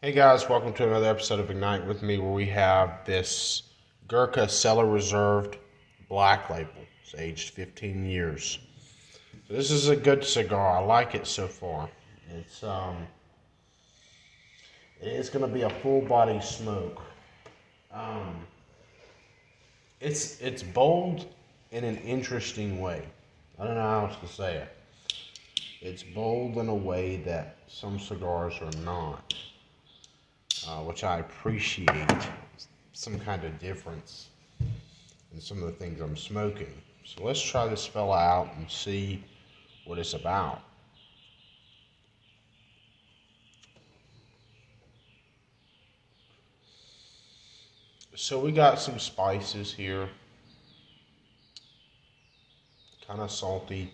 Hey guys, welcome to another episode of Ignite with me where we have this Gurkha Cellar Reserve Black Label. It's aged 15 years. So this is a good cigar. I like it so far. It's um it is going to be a full body smoke. Um it's it's bold in an interesting way. I don't know how else to say it. It's bold in a way that some cigars are not uh, which I appreciate some kind of difference in some of the things I'm smoking. So let's try this fella out and see what it's about. So we got some spices here. Kind of salty.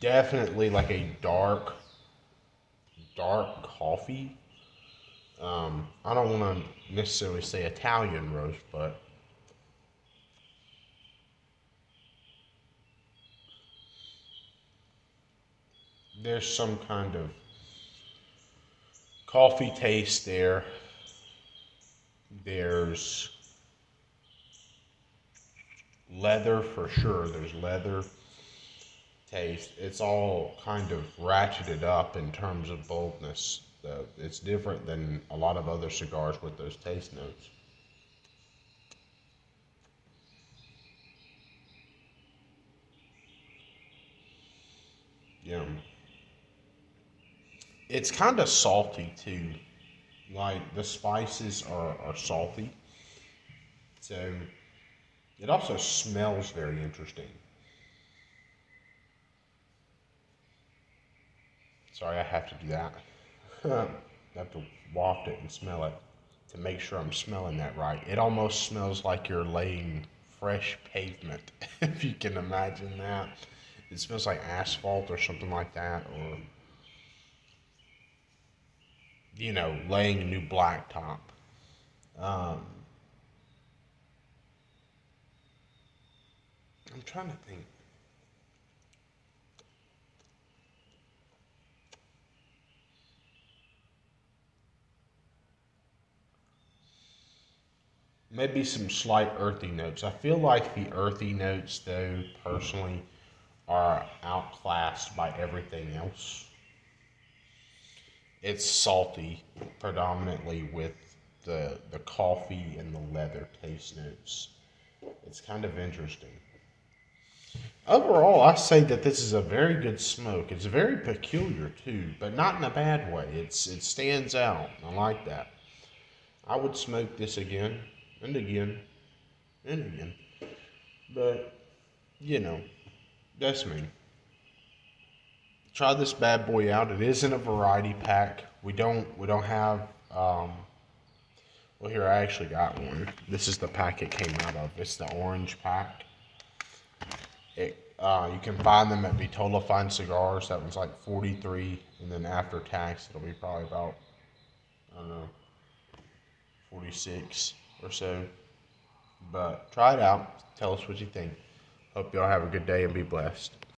Definitely like a dark, dark coffee um, I don't want to necessarily say Italian roast, but there's some kind of coffee taste there. There's leather for sure. There's leather taste. It's all kind of ratcheted up in terms of boldness it's different than a lot of other cigars with those taste notes. Yeah. It's kind of salty too. Like the spices are, are salty. So it also smells very interesting. Sorry, I have to do that. I have to waft it and smell it to make sure I'm smelling that right. It almost smells like you're laying fresh pavement, if you can imagine that. It smells like asphalt or something like that, or, you know, laying a new blacktop. Um, I'm trying to think. Maybe some slight earthy notes. I feel like the earthy notes, though, personally, are outclassed by everything else. It's salty, predominantly with the the coffee and the leather taste notes. It's kind of interesting. Overall, I say that this is a very good smoke. It's very peculiar too, but not in a bad way. It's it stands out. I like that. I would smoke this again and again and again. But, you know, that's me. Try this bad boy out. It isn't a variety pack. We don't we don't have um well here I actually got one. This is the pack it came out of. It's the orange pack. It uh, you can find them at Vitola Fine Cigars. That one's like 43 and then after tax it'll be probably about I don't know 46 or so. But try it out. Tell us what you think. Hope y'all have a good day and be blessed.